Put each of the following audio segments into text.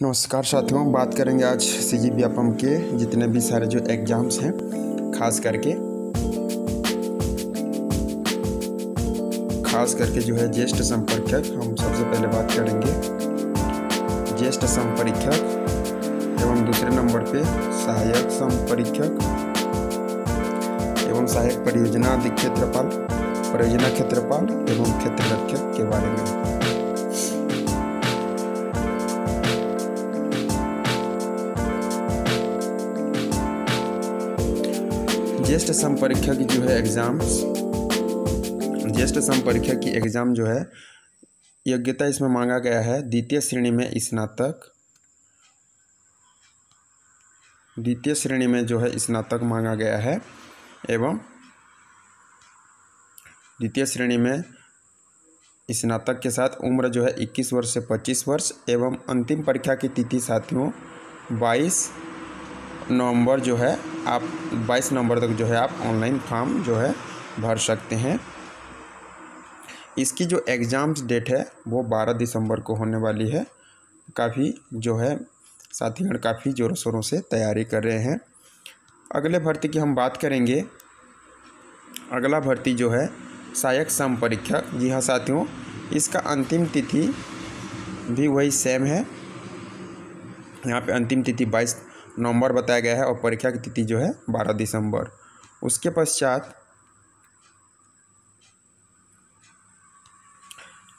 नमस्कार साथियों, बात करेंगे आज सी जी व्यापम के जितने भी सारे जो एग्ज़ाम्स हैं, खास करके। खास करके जो है ज्येष्ठ संपर्कक, हम सबसे पहले बात करेंगे। ज्येष्ठ संपरीक्षक एवं दूसरे नंबर पे सहायक संपरीक्षक एवं सहायक परियोजना अधिक क्षेत्रपाल, परियोजना क्षेत्रपाल एवं क्षेत्ररक्षक के बारे में। ज्येष्ठ की जो है एग्ज़ाम्स ज्येष्ठ संपरीक्षक की एग्ज़ाम जो है, योग्यता इसमें मांगा गया है। द्वितीय श्रेणी में स्नातक, द्वितीय श्रेणी में जो है स्नातक मांगा गया है एवं द्वितीय श्रेणी में स्नातक के साथ उम्र जो है 21 वर्ष से 25 वर्ष एवं अंतिम परीक्षा की तिथि साथियों 22 नवंबर जो है आप 22 नवंबर तक जो है आप ऑनलाइन फॉर्म जो है भर सकते हैं। इसकी जो एग्ज़ाम्स डेट है, वो 12 दिसंबर को होने वाली है। काफ़ी जो है, साथीगण काफ़ी ज़ोरों शोरों से तैयारी कर रहे हैं। अगले भर्ती की हम बात करेंगे। अगला भर्ती जो है, सहायक संपरीक्षक जी हाँ साथियों, इसका अंतिम तिथि भी वही सेम है। यहाँ पे अंतिम तिथि 22 नवंबर बताया गया है और परीक्षा की तिथि जो है 12 दिसंबर। उसके पश्चात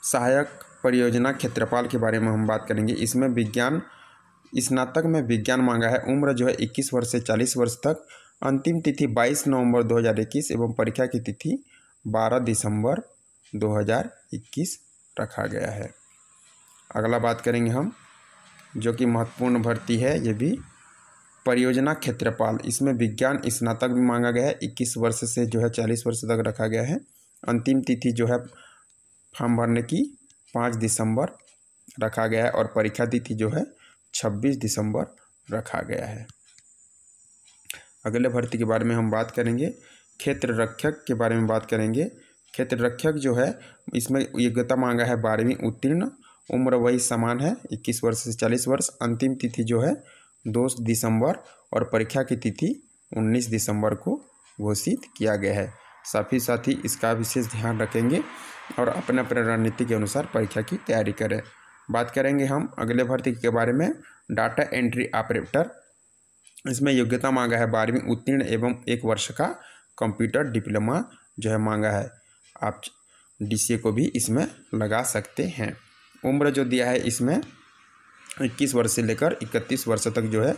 सहायक परियोजना क्षेत्रपाल के बारे में हम बात करेंगे। इसमें विज्ञान, स्नातक में विज्ञान मांगा है। उम्र जो है 21 वर्ष से 40 वर्ष तक। अंतिम तिथि 22 नवंबर 2021 एवं परीक्षा की तिथि 12 दिसंबर 2021 रखा गया है। अगला बात करेंगे हम, जो कि महत्वपूर्ण भर्ती है, ये भी परियोजना क्षेत्रपाल। इसमें विज्ञान स्नातक भी मांगा गया है। इक्कीस वर्ष से जो है, चालीस वर्ष तक रखा गया है। अंतिम तिथि जो है, फॉर्म भरने की पाँच दिसंबर रखा गया है और परीक्षा तिथि जो है, छब्बीस दिसंबर रखा गया है। अगले भर्ती के बारे में हम बात करेंगे। क्षेत्र रक्षक के बारे में बात करेंगे। क्षेत्र रक्षक जो है, इसमें योग्यता मांगा है बारहवीं उत्तीर्ण। उम्र वही समान है, इक्कीस वर्ष से चालीस वर्ष। अंतिम तिथि जो है दो दिसंबर और परीक्षा की तिथि उन्नीस दिसंबर को घोषित किया गया है। साथ ही साथ ही इसका विशेष ध्यान रखेंगे और अपने अपने रणनीति के अनुसार परीक्षा की तैयारी करें। बात करेंगे हम अगले भर्ती के बारे में। डाटा एंट्री ऑपरेटर, इसमें योग्यता मांगा है बारहवीं उत्तीर्ण एवं एक वर्ष का कंप्यूटर डिप्लोमा जो है मांगा है। आप डीसीए को भी इसमें लगा सकते हैं। उम्र जो दिया है इसमें इक्कीस वर्ष से लेकर इकतीस वर्ष तक जो है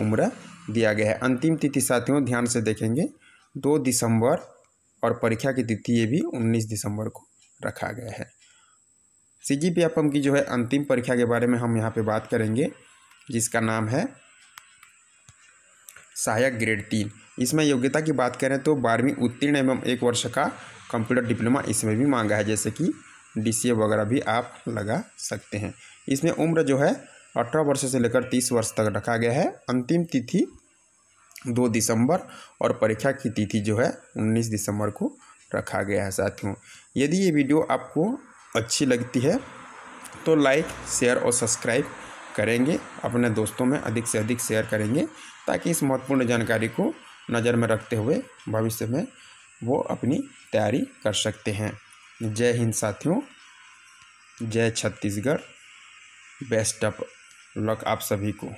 उम्र दिया गया है। अंतिम तिथि साथियों, ध्यान से देखेंगे, दो दिसंबर और परीक्षा की तिथि ये भी उन्नीस दिसंबर को रखा गया है। सी जी की जो है अंतिम परीक्षा के बारे में हम यहाँ पे बात करेंगे, जिसका नाम है सहायक ग्रेड तीन। इसमें योग्यता की बात करें तो बारहवीं उत्तीर्ण एवं एक वर्ष का कंप्यूटर डिप्लोमा इसमें भी मांगा है, जैसे कि डीसीए वगैरह भी आप लगा सकते हैं। इसमें उम्र जो है अठारह वर्ष से लेकर तीस वर्ष तक रखा गया है। अंतिम तिथि दो दिसंबर और परीक्षा की तिथि जो है उन्नीस दिसंबर को रखा गया है साथियों। यदि ये वीडियो आपको अच्छी लगती है तो लाइक, शेयर और सब्सक्राइब करेंगे। अपने दोस्तों में अधिक से अधिक शेयर करेंगे ताकि इस महत्वपूर्ण जानकारी को नज़र में रखते हुए भविष्य में वो अपनी तैयारी कर सकते हैं। जय हिंद साथियों। जय छत्तीसगढ़। बेस्ट ऑफ़ लक आप सभी को।